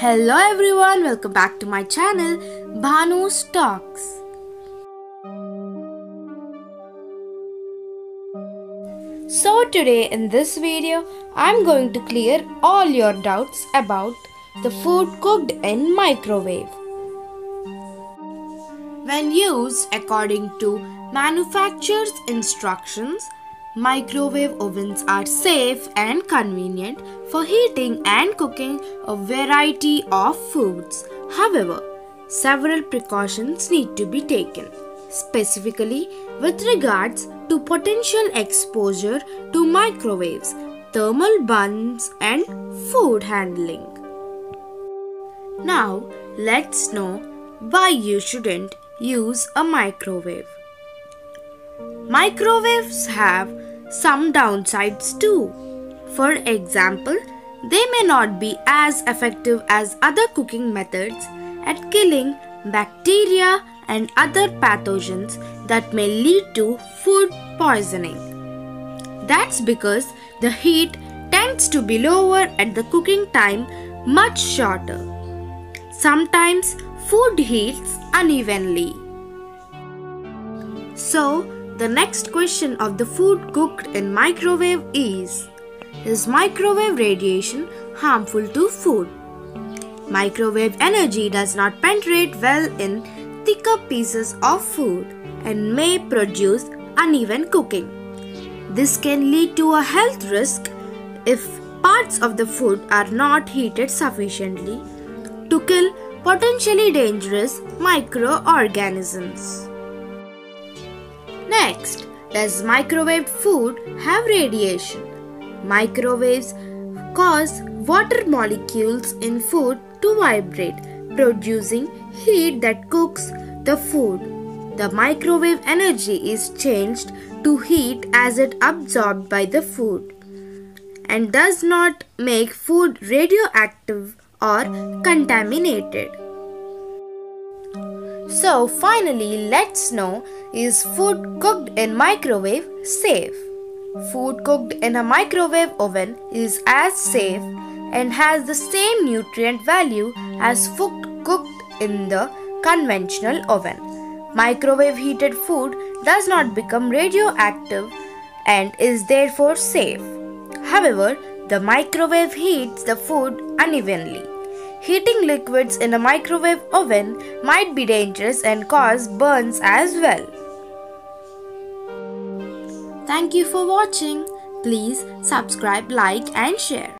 Hello everyone, welcome back to my channel Bhanu's Talks. So today in this video, I'm going to clear all your doubts about the food cooked in microwave. When used according to manufacturer's instructions, Microwave ovens are safe and convenient for heating and cooking a variety of foods. However, several precautions need to be taken, specifically with regards to potential exposure to microwaves, thermal burns, and food handling. Now, let's know why you shouldn't use a microwave. Microwaves have some downsides too. For example, they may not be as effective as other cooking methods at killing bacteria and other pathogens that may lead to food poisoning. That's because the heat tends to be lower at the cooking time much shorter. Sometimes food heats unevenly. So, the next question of the food cooked in microwave is Is microwave radiation harmful to food? Microwave energy does not penetrate well in thicker pieces of food and may produce uneven cooking. This can lead to a health risk if parts of the food are not heated sufficiently to kill potentially dangerous microorganisms. Next, does microwave food have radiation? Microwaves cause water molecules in food to vibrate, producing heat that cooks the food. The microwave energy is changed to heat as it absorbed by the food and does not make food radioactive or contaminated. So finally, let's know is food cooked in microwave safe? Food cooked in a microwave oven is as safe and has the same nutrient value as food cooked in the conventional oven. Microwave heated food does not become radioactive and is therefore safe. However, the microwave heats the food unevenly. Heating liquids in a microwave oven might be dangerous and cause burns as well. Thank you for watching. Please subscribe, like and share.